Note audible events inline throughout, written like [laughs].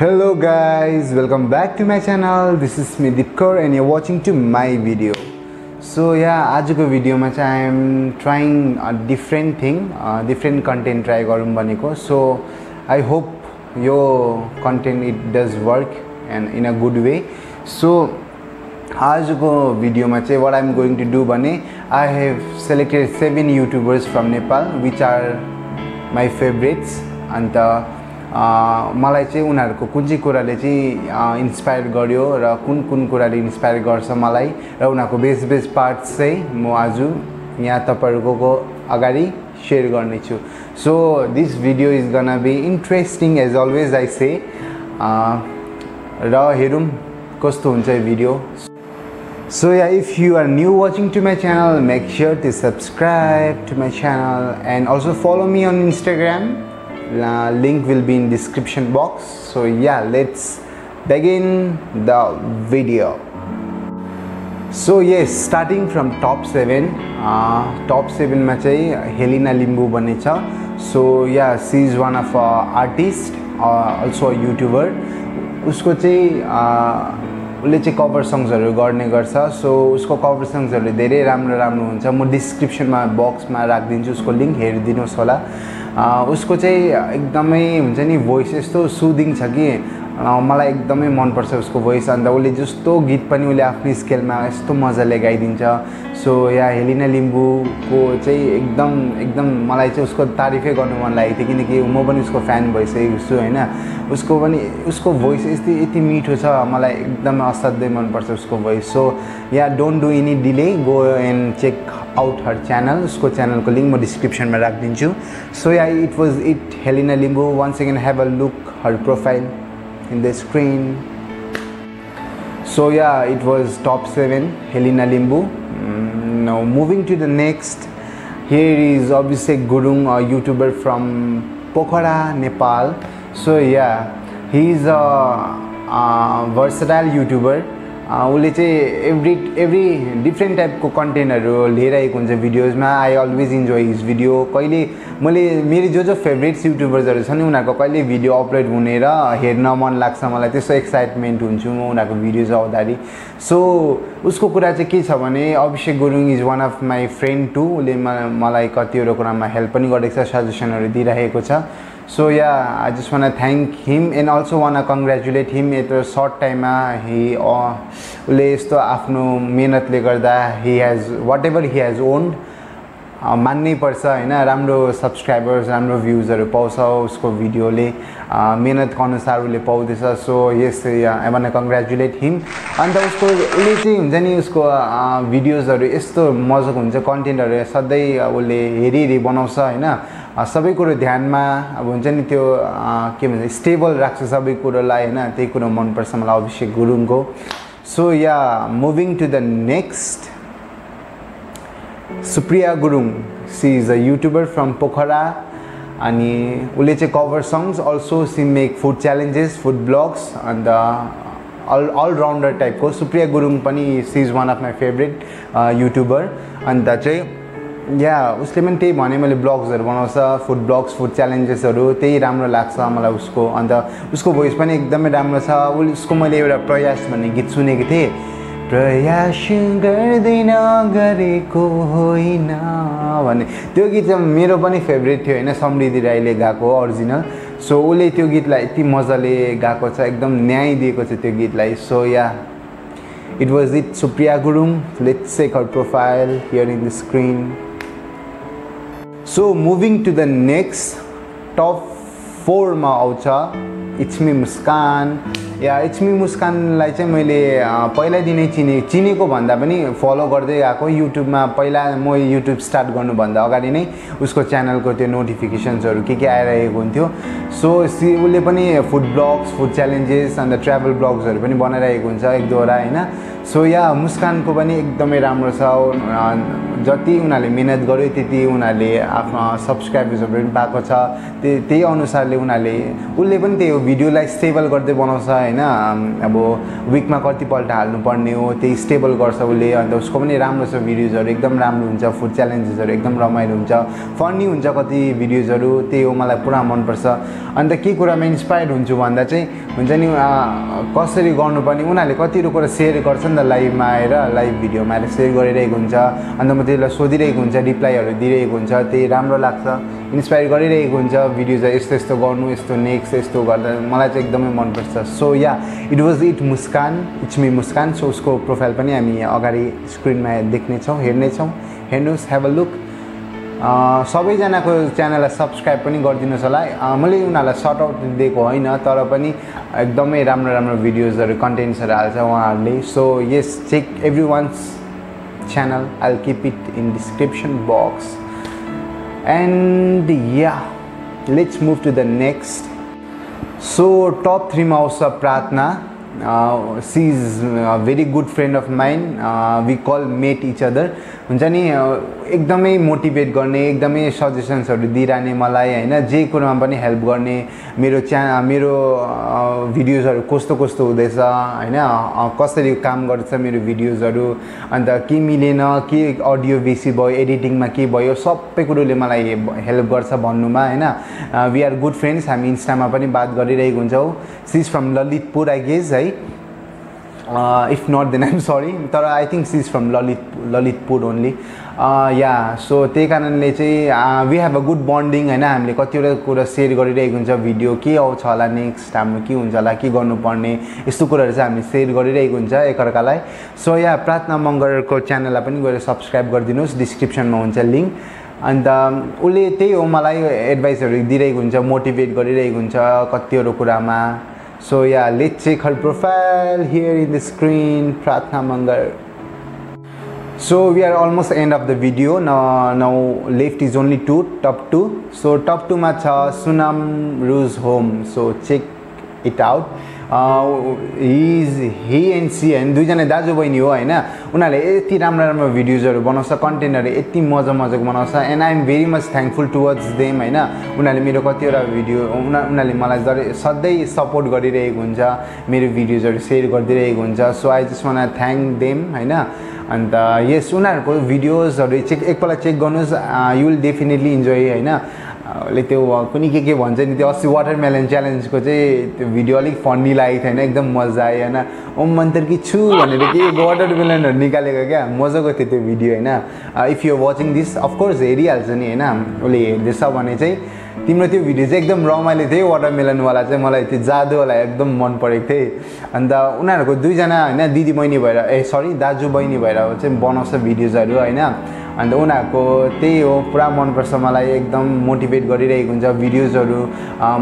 Hello guys, welcome back to my channel. This is me Deepkar and you're watching to my video. So yeah, आजको भिडियोमा चाहिँ I'm trying different thing different content try गरौँ भनेको so I hope यो content it does work and in a good way so आजको भिडियोमा चाहिँ what I'm going to do भने I have selected seven YouTubers from Nepal which are my favourites and मलाई चाहिँ उनीहरूको कुन चाहिँ कुराले चाहिँ इन्सपायर गर्यो र कुन कुन कुराले इन्सपायर गर्छ मलाई र उनीहरूको बेस्ट बेस्ट पार्ट्स चाहिँ म आज यहाँ तपाईँहरूको अगाडि सेयर गर्नेछु so this video is gonna be interesting as always I say र हेरौँ कस्तो हुन्छ यो video So yeah, if you are new watching to my channel, make sure to subscribe to my channel and also follow me on Instagram. Uh, link will be in description box. So yeah, let's begin the video. So yes, starting from top 7 uh, top 7 मा चाहिँ हेलिना लिम्बू भन्ने छ so yeah she is one of artist also YouTuber उसको चाहिँ उसले चाहिँ cover सङ्ग्सहरू गर्ने गर्छ सो उसको कभर सङ्ग्सहरू धेरै राम्रो राम्रो हुन्छ म डिस्क्रिप्सनमा बक्समा राखिदिन्छु उसको लिङ्क हेरिदिनुहोस् होला उसको चाहिँ एकदमै हुन्छ नि भोइस यस्तो सुदिङ छ कि मलाई एकदमै मनपर्छ उसको भोइस अन्त उसले जस्तो गीत पनि उसले आफ्नै स्केलमा यस्तो मजाले गाइदिन्छ। सो या हेलिना लिम्बूको चाहिँ एकदम एकदम मलाई चाहिँ उसको तारिफै गर्नु मन लागेको थियो किनकि म पनि उसको फ्यान भइसकेको छु होइन? उसको पनि उसको भोइस यति यति मिठो छ मलाई एकदमै असाध्यै मनपर्छ उसको voice so yeah don't do any delay go and check out her channel उसको च्यानलको लिङ्क म डिस्क्रिप्सनमा राखिदिन्छु। So yeah it was it Helina Limbu one second have a look her profile in the screen. So yeah it was top 7 helena limbu. Mm, now moving to the next here is obviously gurung a youtuber from pokhara nepal. So yeah he is a, a versatile youtuber उसले चाहिँ every every different टाइपको कन्टेन्टहरू लिइरहेको हुन्छ भिडियोजमा I always enjoy his video कहिले मैले मेरो जो जो फेभरेट्स युट्युबर्सहरू छन् उनीहरूको कहिले भिडियो अपलोड हुने र हेर्न मन लाग्छ मलाई त्यस्तो एक्साइटमेन्ट हुन्छु म उनीहरूको भिडियोज आउँदाखेरि सो उसको कुरा चाहिँ के छ भने Abhishek Gurung is one of my friend too उसले मलाई कतिवटा कुरामा हेल्प पनि गरेको छ सजेसनहरू दिइरहेको छ। So yeah I just want thank him and also want congratulate him यत्रो सर्ट टाइममा हि उसले यस्तो आफ्नो मिहिनेतले गर्दा he has whatever he has owned मान्नै पर्छ होइन? राम्रो सब्सक्राइबर्स राम्रो भ्युजहरू पाउँछ उसको भिडियोले मिहिनेतको अनुसार उसले पाउँदैछ। So yes I want congratulate him and उसको उसले चाहिँ हुन्छ नि उसको भिडियोजहरू यस्तो मजाको हुन्छ कन्टेन्टहरू सधैँ उसले हेरी हेरी बनाउँछ होइन? सबै कुरो ध्यानमा अब हुन्छ नि त्यो के भन्छ स्टेबल राख्छ सबै कुरोलाई होइन? त्यही कुरो मनपर्छ मलाई अभिषेक गुरुङको। So yeah moving to the next Supriya Gurung she is a YouTuber from Pokhara अनि उसले चाहिँ cover songs also she make food challenges food vlogs and all allrounder टाइपको सुप्रिया गुरुङ पनि she is one of my favourite YouTuber and चाहिँ या उसले पनि त्यही भने मैले ब्लग्सहरू बनाउँछ फुड ब्लग्स फुड च्यालेन्जेसहरू त्यही राम्रो लाग्छ मलाई उसको अन्त उसको भोइस पनि एकदमै राम्रो छ उसको मैले एउटा प्रयास भन्ने गीत सुनेको थिएँ प्रयास गर्दैन गरेको होइन भन्ने त्यो गीत चाहिँ मेरो पनि फेभरेट थियो होइन समृद्धि राईले गाएको अरिजिनल सो उसले त्यो गीतलाई यति मजाले गाएको छ एकदम न्याय दिएको छ त्यो गीतलाई। So yeah it was it Supriya Gurung let's check her profile here in the screen so moving to the next top फोरमा आउँछ इट्समी मुस्कान या इट्समी मुस्कानलाई चाहिँ मैले पहिल्यै नै चिने चिनेको भन्दा पनि फलो गर्दै गएको युट्युबमा पहिला म युट्युब स्टार्ट गर्नुभन्दा अगाडि नै उसको च्यानलको त्यो नोटिफिकेसन्सहरू के के आइरहेको हुन्थ्यो। सो सी उसले पनि food blogs food challenges and travel ब्लग्सहरू पनि बनाइरहेको हुन्छ एक दुईवटा होइन। सो या मुस्कानको पनि एकदमै राम्रो छ। जति उनीहरूले मिहिनेत गर्यो त्यति उनीहरूले आफ्नो सब्सक्राइबर्सहरू पनि पाएको छ। त्यही त्यही अनुसारले उनीहरूले उसले पनि त्यो भिडियोलाई स्टेबल गर्दै बनाउँछ होइन? अब विकमा कतिपल्ट हाल्नुपर्ने हो त्यही स्टेबल गर्छ उसले। अन्त उसको पनि राम्रो छ भिडियोजहरू एकदम राम्रो हुन्छ फुड च्यालेन्जेसहरू एकदम रमाइलो हुन्छ। फनी हुन्छ कति भिडियोजहरू त्यही हो मलाई पुरा मनपर्छ। अन्त के कुरामा इन्सपायर्ड हुन्छु भन्दा चाहिँ हुन्छ नि कसरी गर्नुपर्ने उनीहरूले कतिवटा कुरा सेयर गर्छ नि त लाइभमा आएर लाइभ भिडियोमा आएर सेयर गरिरहेको हुन्छ। अन्त म त्यसलाई सोधिरहेको हुन्छ रिप्लाईहरू दिइरहेको हुन्छ त्यही राम्रो लाग्छ इन्सपायर गरिरहेको हुन्छ भिडियोजहरू यस्तो यस्तो गर्नु यस्तो नेक्स्ट यस्तो गर्दा मलाई चाहिँ एकदमै मनपर्छ। So yeah it was it Muskan it's me Muskan so उसको प्रोफाइल पनि हामी अगाडि स्क्रिनमा देख्नेछौँ हेर्नेछौँ। हेर्नुहोस् हेभ अ लुक सबैजनाको च्यानललाई सब्सक्राइब पनि गरिदिनुहोस् होला। मैले उनीहरूलाई सर्ट आउट दिएको होइन तर पनि एकदमै राम्रो राम्रो भिडियोजहरू कन्टेन्ट्सहरू हाल्छ उहाँहरूले। So yes check everyone's channel. I'll keep it in description box. And yeah let's move to the next. So top three mausa pratna थ्रीमा आउँछ Prarthana she is very good friend of mind we call mate each other हुन्छ नि एकदमै motivate गर्ने एकदमै सजेसन्सहरू दिइरहने मलाई होइन? जे कुरामा पनि हेल्प गर्ने मेरो च्या मेरो भिडियोजहरू कस्तो कस्तो हुँदैछ होइन? कसरी काम गर्छ मेरो भिडियोजहरू अन्त के मिलेन के अडियो बेसी भयो एडिटिङमा के भयो सबै कुरोले मलाई हेल्प गर्छ भन्नुमा होइन? वी आर गुड फ्रेन्ड्स हामी इन्स्टामा पनि बात गरिरहेको हुन्छौँ. She's from Lalitpur I guess है if not then I'm sorry तर I think she's from Lalit Lalitpur only yeah so त्यही कारणले चाहिँ we have a good bonding होइन? हामीले कतिवटा कुरा सेयर गरिरहेको हुन्छ भिडियो के आउँछ होला नेक्स्ट हाम्रो के हुन्छ होला के गर्नुपर्ने? यस्तो कुराहरू चाहिँ हामीले सेयर गरिरहेको हुन्छ एकअर्कालाई. सो या प्रार्थना मङ्गरको च्यानललाई पनि गएर सब्सक्राइब गरिदिनुहोस्। डिस्क्रिप्सनमा हुन्छ लिङ्क अन्त उसले त्यही हो मलाई एडभाइसहरू दिइरहेको हुन्छ मोटिभेट गरिरहेको हुन्छ कतिवटा कुरामा। So yeah, let's check her profile here in the screen, Pratna Mangar. So we are almost end of the video. Now, now left is only two, top two. So top two matcha Sunam Ruse Home. So check it out. His he and she होइन दुईजना दाजुबहिनी हो होइन? उनीहरूले यति राम्रो राम्रो भिडियोजहरू बनाउँछ कन्टेन्टहरू यति मजा मजाको बनाउँछ and I am very much thankful towards them होइन? उनीहरूले मेरो कतिवटा भिडियो उना उनीहरूले मलाई जर सधैँ सपोर्ट गरिरहेको हुन्छ मेरो भिडियोजहरू सेयर गरिदिइरहेको हुन्छ so I just want thank them होइन? अन्त यस उनीहरूको भिडियोजहरू चेक एकपल्ट चेक गर्नुहोस् यु विल डेफिनेटली इन्जोय होइन? ले त्यो कुनै के के भन्छ नि त्यो अस्ति वाटरमेलन च्यालेन्जको चाहिँ त्यो भिडियो अलिक फन्नी लागेको थिएन एकदम मजा आयो होइन? ओम मन्तर कि छु भनेर के वाटरमेलनहरू निकालेको क्या? मजाको थियो त्यो भिडियो होइन? If you watching this of course हेरिहाल्छ नि होइन? उसले हेर्दैछ भने चाहिँ तिम्रो त्यो भिडियो चाहिँ एकदम रमाइलो थियो वाटरमेलनवाला चाहिँ मलाई त्यो जादुवाला एकदम मन परेको थिएँ। अन्त उनीहरूको दुईजना होइन दिदी बहिनी भएर ए सरी दाजु बहिनी भएर चाहिँ बनाउँछ भिडियोजहरू होइन। अन्त उनीहरूको त्यही हो पुरा मनपर्छ मलाई एकदम मोटिभेट गरिरहेको हुन्छ भिडियोजहरू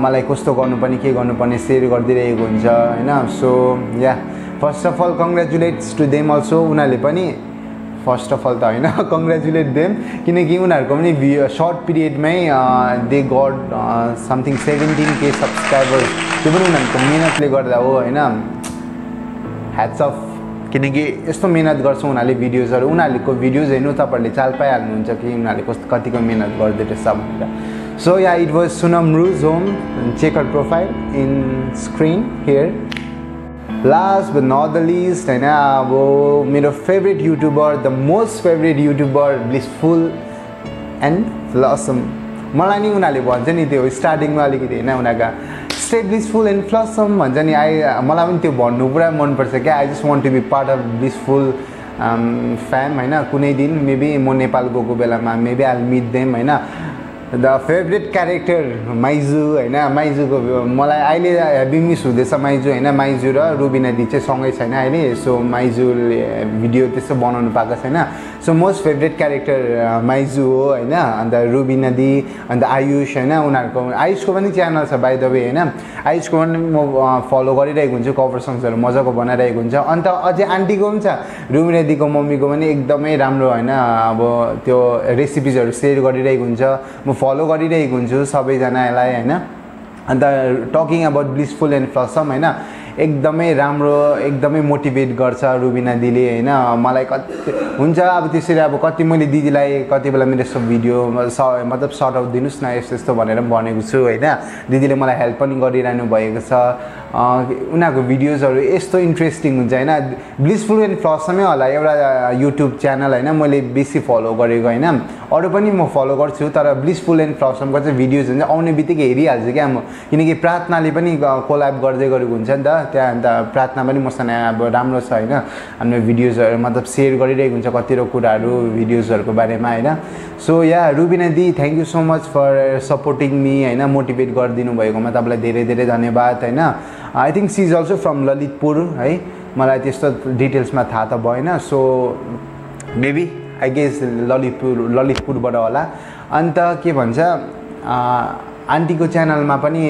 मलाई कस्तो गर्नुपर्ने के गर्नुपर्ने सेयर गरिदिइरहेको हुन्छ होइन। So yeah first of all congratulations to them also उनीहरूले पनि। फर्स्ट अफ अल त होइन [laughs] कङ्ग्रेचुलेट देम किनकि उनीहरूको पनि short पिरियडमै they got something seventeen K subscribers त्यो पनि उनीहरूको मिहिनेतले गर्दा हो होइन? ह्याट्स अफ किनकि यस्तो मिहिनेत गर्छ उनीहरूले भिडियोजहरू उनीहरूको भिडियोज हेर्नु तपाईँहरूले चाल पाइहाल्नुहुन्छ कि उनीहरूले कस्तो कतिको मिहिनेत गर्दै रहेछ भनेर so yeah it was Sunam रुज home checker profile in screen here last but not the list होइन अब मेरो favourite YouTuber the most favourite YouTuber Blissful and Flawsome मलाई नि उनीहरूले भन्छ नि त्यो स्टार्टिङमा अलिकति होइन उनीहरूका। स्टे ब्लिसफुल एन्ड फ्लसम भन्छ नि। आई मलाई पनि त्यो भन्नु पुरा मनपर्छ क्या। I just want to be part of Blissful fam होइन कुनै दिन। मेबी म नेपाल गएको बेलामा मेबी आई मिट देम होइन द फेभरेट क्यारेक्टर माइजु होइन? माइजुको मलाई अहिले हेभी मिस हुँदैछ माइजु होइन? माइजु र रुबिना दी चाहिँ सँगै छैन अहिले। सो माइजुले भिडियो त्यस्तो बनाउनु पाएको छैन। सो मोस्ट फेभरेट क्यारेक्टर माइजु हो होइन अन्त रुबिना दी अन्त आयुष होइन उनीहरूको आयुषको पनि च्यानल छ बाई द वे होइन। आयुषको पनि म फलो गरिरहेको हुन्छु कभर सङ्ग्सहरू मजाको बनाइरहेको हुन्छ। अन्त अझै आन्टीको पनि छ रुबिना दीको मम्मीको पनि एकदमै राम्रो होइन अब त्यो रेसिपिजहरू सेयर गरिरहेको हुन्छ। म फलो गरिरहेको हुन्छु सबैजनालाई होइन। And talking about Blissful and Flawsome होइन। एकदमै राम्रो एकदमै मोटिभेट गर्छ रुबिना दिदीले होइन? मलाई कति हुन्छ अब त्यसरी अब कति मैले दिदीलाई कति बेला मेरो यस्तो भिडियो स मतलब सर्ट आउट दिनुहोस् न यस्तो यस्तो भनेर भनेको छु होइन? दिदीले मलाई हेल्प पनि गरिरहनु भएको छ। उनीहरूको भिडियोजहरू यस्तो इन्ट्रेस्टिङ हुन्छ होइन? ब्लिसफुल एन्ड फ्लसमै होला एउटा युट्युब च्यानल होइन? मैले बेसी फलो गरेको होइन? अरू पनि म फलो गर्छु तर ब्लिसफुल एन्ड फ्लसमको चाहिँ भिडियोज हुन्छ आउने बित्तिकै हेरिहाल्छु क्या म। किनकि प्रार्थनाले पनि कोलाब गर्दै गरेको हुन्छ नि त त्यहाँ अन्त प्रार्थना पनि मसँग अब राम्रो छ होइन। अनि भिडियोजहरू मतलब सेयर गरिरहेको हुन्छ कतिवटा कुराहरू भिडियोजहरूको बारेमा होइन। So yeah Rubina the thank you so much for supporting me होइन मोटिभेट गरिदिनु भएकोमा तपाईँलाई धेरै धेरै धन्यवाद होइन। I think she is also from Lalitpur है। मलाई त्यस्तो डिटेल्समा थाहा त भएन so maybe I guess Lalitpur ललितपुरबाट होला. अन्त के भन्छ आन्टीको च्यानलमा पनि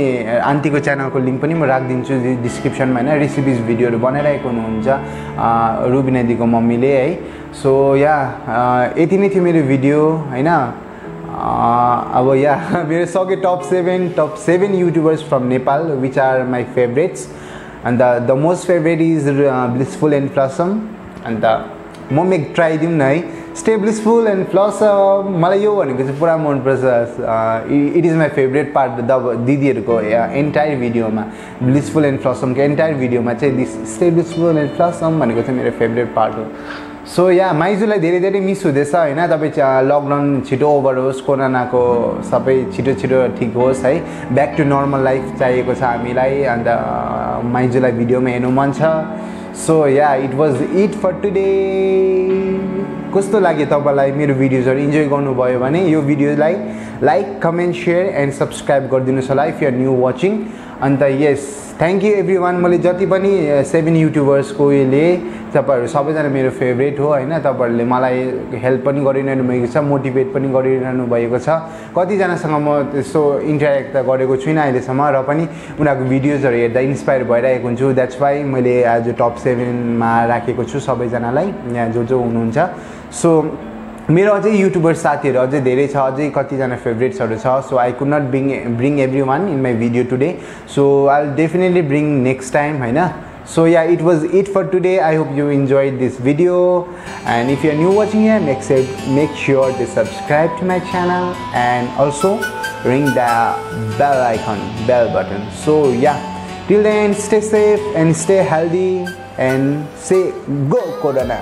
आन्टीको च्यानलको लिङ्क पनि म राखिदिन्छु डिस्क्रिप्सनमा होइन रेसिपिज भिडियोहरू बनाइरहेको हुनुहुन्छ रुबिनादीको मम्मीले है. सो या यति नै थियो मेरो भिडियो होइन? अब या [laughs] मेरो सके top seven top seven YouTubers from Nepal which are my favourites and the most favourite is Blissful and Flawsome and म मेक ट्राई दिउँ न है। स्टेब्लिसफुल एन्ड प्लस मलाई यो भनेको चाहिँ पुरा मनपर्छ। It is my favourite part the दिदीहरूको entire भिडियोमा ब्लिसफुल एन्ड फ्लसमको एन्टायर भिडियोमा चाहिँ दिस स्टेब्लिसफुल एन्ड फ्लसम भनेको चाहिँ मेरो फेभरेट पार्ट हो। सो या माइजूलाई धेरै धेरै मिस हुँदैछ होइन? तपाईँ लकडाउन छिटो ओभर होस् कोरोनाको सबै छिटो छिटो ठिक होस् है? ब्याक टु नर्मल लाइफ चाहिएको छ हामीलाई अन्त माइजूलाई भिडियोमा हेर्नु मन छ। So yeah it was it for today कस्तो लाग्यो तपाईँलाई मेरो भिडियोजहरू इन्जोय गर्नुभयो भने यो भिडियोलाई like comment share and subscribe गरिदिनुहोस् होला if you're new watching and yes thank you everyone मैले जति पनि सेभेन युट्युबर्सको उयोले तपाईँहरू सबैजना मेरो फेभरेट हो होइन? तपाईँहरूले मलाई हेल्प पनि गरिरहनु भएको छ मोटिभेट पनि गरिरहनु भएको छ। कतिजनासँग म त्यस्तो इन्टरेक्ट त गरेको छुइनँ अहिलेसम्म र पनि उनीहरूको भिडियोजहरू हेर्दा इन्सपायर भइरहेको हुन्छु। द्याट्स वाइ मैले आज टप सेभेनमा राखेको छु सबैजनालाई यहाँ जो जो हुनुहुन्छ। सो मेरो अझै युट्युबर साथीहरू अझै धेरै छ अझै कतिजना फेभरेट्सहरू छ so I could not bring bring everyone in my video today so I definitely bring next time होइन so yeah it was it for today i hope you enjoyed this video and if you're new watching here make sure make sure to subscribe to my channel and also ring the bell icon bell button so yeah till then stay safe and stay healthy and say go corona